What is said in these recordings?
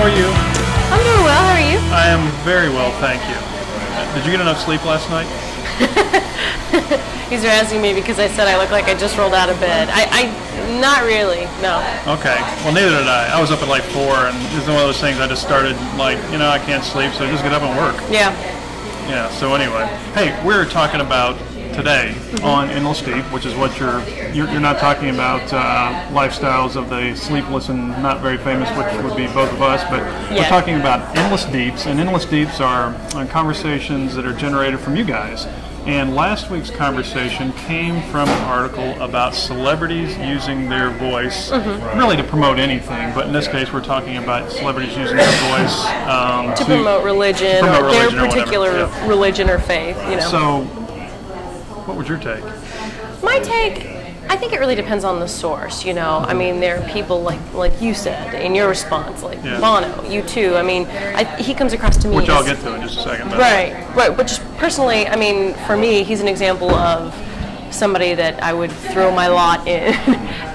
How are you? I'm doing well. How are you? I am very well, thank you. Did you get enough sleep last night? He's asking me because I said I look like I just rolled out of bed. I, I not really. No. Okay. Well, neither did I. I was up at like four, and this is one of those things I just started like, you know, I can't sleep, so I just get up and work. Yeah. Yeah. So anyway, hey, we're talking about today on Endless Deep, which is what you're you're, you're not talking about uh, lifestyles of the sleepless and not very famous, which would be both of us, but we're talking about Endless Deeps, and Endless Deeps are uh, conversations that are generated from you guys. And last week's conversation came from an article about celebrities using their voice, really to promote anything, but in this case, we're talking about celebrities using their voice um, To promote religion promote or religion or their whatever, particular yeah. religion or faith. You know. So, what would your take? My take. I think it really depends on the source, you know. I mean, there are people like like you said in your response, like Yeah. Bono, U2. I mean, I, he comes across to me Which I'll get to in just a second. But Right, right. But just personally, I mean, for me, he's an example of somebody that I would throw my lot in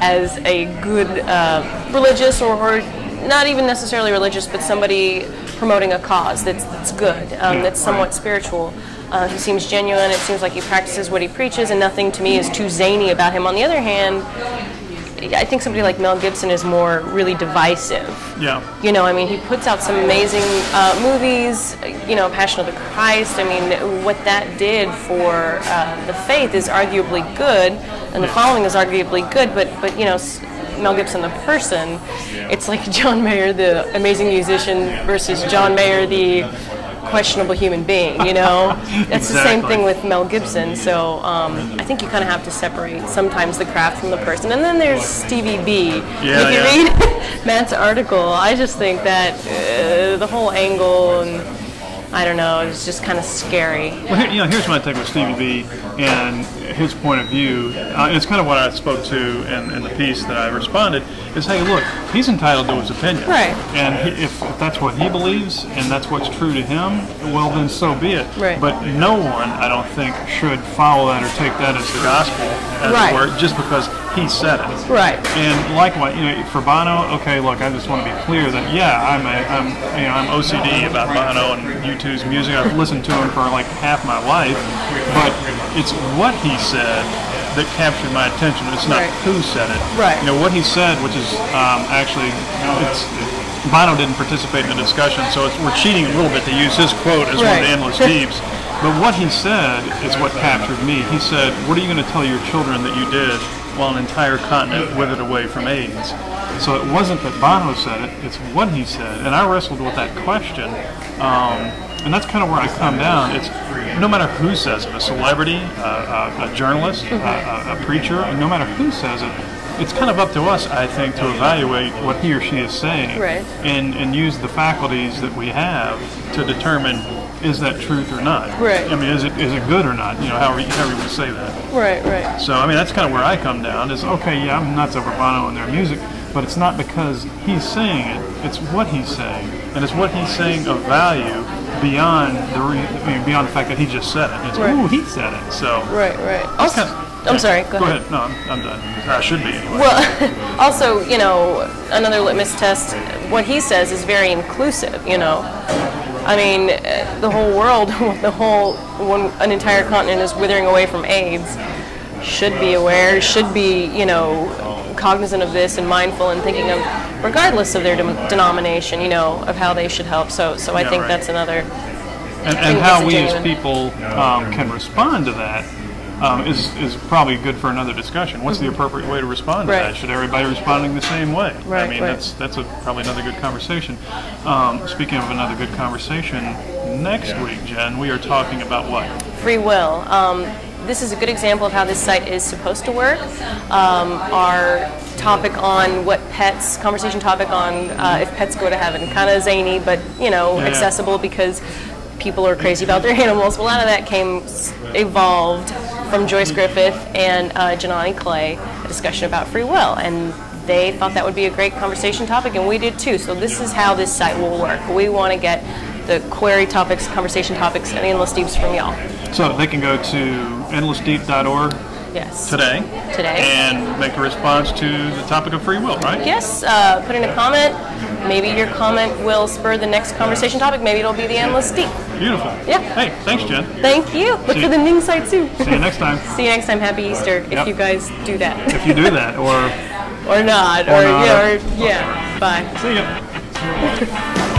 as a good uh, religious or, or not even necessarily religious, but somebody promoting a cause that's, that's good, um, that's somewhat spiritual. Uh, he seems genuine. It seems like he practices what he preaches, and nothing to me is too zany about him. On the other hand, I think somebody like Mel Gibson is more really divisive. Yeah. You know, I mean, he puts out some amazing uh, movies. You know, Passion of the Christ. I mean, what that did for uh, the faith is arguably good, and the following is arguably good. But, but you know, Mel Gibson, the person, it's like John Mayer, the amazing musician, versus John Mayer, the questionable human being. You know, that's the same thing with Mel Gibson. So um, I think you kind of have to separate sometimes the craft from the person. And then there's Stevie B. Yeah, if you yeah. read Matt's article, I just think that uh, the whole angle and I don't know, it's just kind of scary. Well, here, you know, here's my take with Stevie B and his point of view. Uh, it's kind of what I spoke to in, in the piece that I responded. Is hey, look, he's entitled to his opinion, Right. And he, if, if that's what he believes and that's what's true to him, well, then so be it. Right. But no one, I don't think, should follow that or take that as the gospel, as Right. it were, just because he said it. Right. And likewise, you know, for Bono, okay, look, I just want to be clear that yeah, I'm a, I'm, you know, I'm OCD about Bono and U2's music. I've listened to him for like half my life, but it's what he said that captured my attention. It's not Right. who said it. Right. You know what he said, which is um, actually it's. Bono didn't participate in the discussion, so it's, we're cheating a little bit to use his quote as one of the endless deeps. But what he said is what captured me. He said, "What are you going to tell your children that you did while an entire continent withered away from AIDS?" So it wasn't that Bono said it; it's what he said. And I wrestled with that question, um, and that's kind of where I come down. It's no matter who says it—a celebrity, uh, a, a journalist, a, a, a preacher, and no matter who says it. It's kind of up to us, I think, to evaluate what he or she is saying Right. and, and use the faculties that we have to determine is that truth or not. Right. I mean, is it is it good or not? You know, however you, however you would say that. Right, right. So I mean, that's kind of where I come down. Is okay, yeah, I'm nuts over Bono and their music, but it's not because he's saying it. It's what he's saying, and it's what he's saying of value beyond the re- I mean, beyond the fact that he just said it. It's Right. ooh, he said it. So Right, right. Also, kind of- I'm yeah. sorry, go, Go ahead. ahead. No, I'm, I'm done. I should be anyway. Well, also, you know, another litmus test, what he says is very inclusive, you know. I mean, uh, the whole world, the whole, when an entire continent is withering away from AIDS, should be aware, should be, you know, cognizant of this and mindful and thinking of, regardless of their dem- denomination, you know, of how they should help. So, so I Yeah, think right. that's another. and, and how it's we as people um, can respond to that um, is is probably good for another discussion. What's the appropriate way to respond to Mm-hmm. Right. that? Should everybody responding the same way? I mean, right. that's that's a, probably another good conversation. Um, speaking of another good conversation, next week, Jen, we are talking about what? Free will. Um, this is a good example of how this site is supposed to work. Um, our topic on what pets, conversation topic on uh, if pets go to heaven, kind of zany, but you know, Yeah. accessible because people are crazy about their animals. A lot of that came evolved from Joyce Griffith and uh, Janani Clay, a discussion about free will, and they thought that would be a great conversation topic, and we did too. So this is how this site will work. We want to get the query topics, conversation topics, and endless deeps from y'all. So they can go to endlessdeep.org Yes. today. Today. And make a response to the topic of free will, right? Yes, uh, put in a comment. Maybe your comment will spur the next conversation topic. Maybe it'll be the endless deep. Beautiful. Yeah. Hey, thanks, Jen. Thank you. Look See- for the Ning site too. See you next time. See you next time. Happy Easter if Yep. you guys do that. If you do that, or or not. Or Or, not. yeah, or yeah. Bye. see ya.